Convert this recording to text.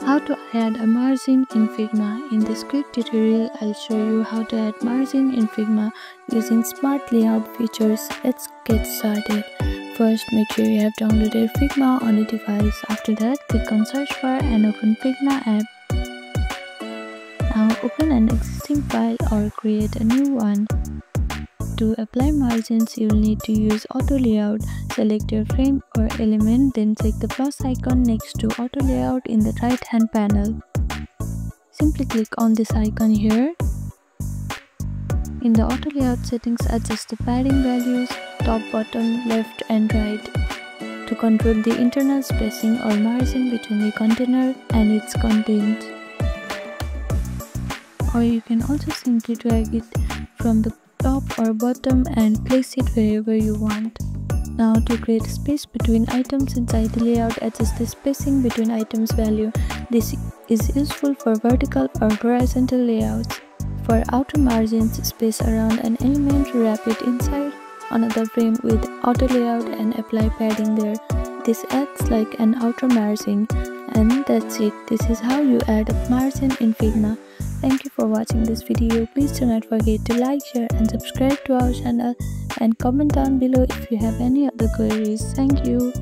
How to add a margin in Figma. In this quick tutorial, I'll show you how to add margin in Figma using smart layout features. Let's get started. First, make sure you have downloaded Figma on a device. After that, click on search bar and open Figma app. Now open an existing file or create a new one. To apply margins, you will need to use auto layout. Select your frame or element, then click the plus icon next to auto layout in the right hand panel. Simply click on this icon here. In the auto layout settings, adjust the padding values, top, bottom, left and right to control the internal spacing or margin between the container and its content. Or you can also simply drag it from the top or bottom and place it wherever you want. Now to create space between items inside the layout, adjust the spacing between items value. This is useful for vertical or horizontal layouts. For outer margins, space around an element, wrap it inside another frame with auto layout and apply padding there. This acts like an outer margin. And that's it. This is how you add a margin in Figma. Thank you for watching this video. Please do not forget to like, share and subscribe to our channel and comment down below if you have any other queries. Thank you.